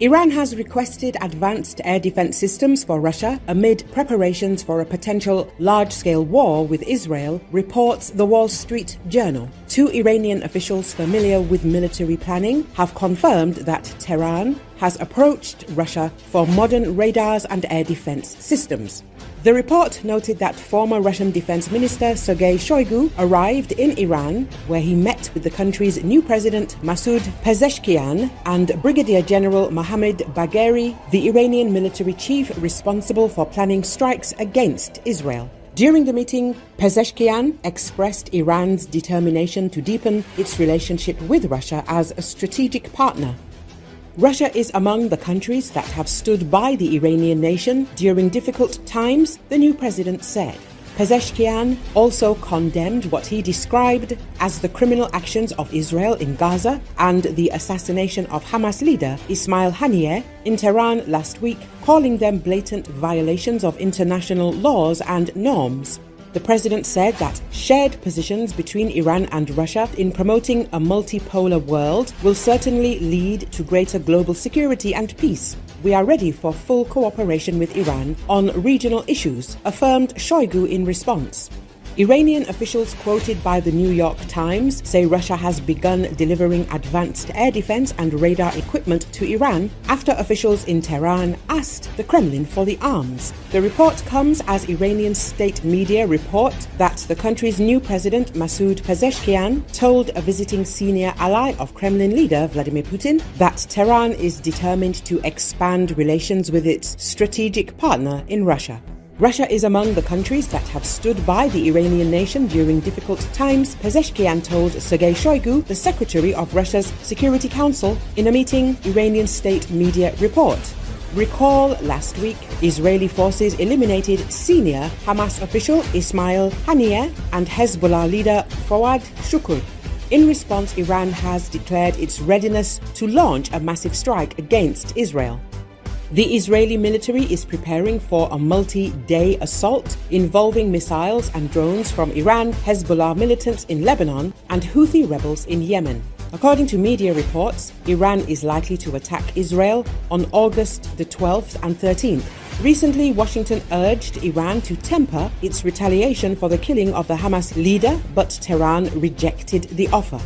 Iran has requested advanced air defense systems for Russia amid preparations for a potential large scale war with Israel, reports the Wall Street Journal. Two Iranian officials familiar with military planning have confirmed that Tehran has approached Russia for modern radars and air defense systems. The report noted that former Russian Defense Minister Sergei Shoigu arrived in Iran, where he met with the country's new president Masoud Pezeshkian and Brigadier General Mohammad Bagheri, the Iranian military chief responsible for planning strikes against Israel. During the meeting, Pezeshkian expressed Iran's determination to deepen its relationship with Russia as a strategic partner Russia is among the countries that have stood by the Iranian nation during difficult times, the new president said. Pezeshkian also condemned what he described as the criminal actions of Israel in Gaza and the assassination of Hamas leader Ismail Haniyeh in Tehran last week, calling them blatant violations of international laws and norms. The president said that shared positions between Iran and Russia in promoting a multipolar world will certainly lead to greater global security and peace. We are ready for full cooperation with Iran on regional issues, affirmed Shoigu in response. Iranian officials quoted by the New York Times say Russia has begun delivering advanced air defense and radar equipment to Iran after officials in Tehran asked the Kremlin for the arms. The report comes as Iranian state media report that the country's new president Masoud Pezeshkian told a visiting senior ally of Kremlin leader Vladimir Putin that Tehran is determined to expand relations with its strategic partner in Russia. Russia is among the countries that have stood by the Iranian nation during difficult times, Pezeshkian told Sergei Shoigu, the secretary of Russia's Security Council, in a meeting, Iranian state media report. Recall last week, Israeli forces eliminated senior Hamas official Ismail Haniyeh and Hezbollah leader Fawad Shukur. In response, Iran has declared its readiness to launch a massive strike against Israel. The Israeli military is preparing for a multi day assault involving missiles and drones from Iran, Hezbollah militants in Lebanon, and Houthi rebels in Yemen. According to media reports, Iran is likely to attack Israel on August the 12th and 13th. Recently, Washington urged Iran to temper its retaliation for the killing of the Hamas leader, but Tehran rejected the offer.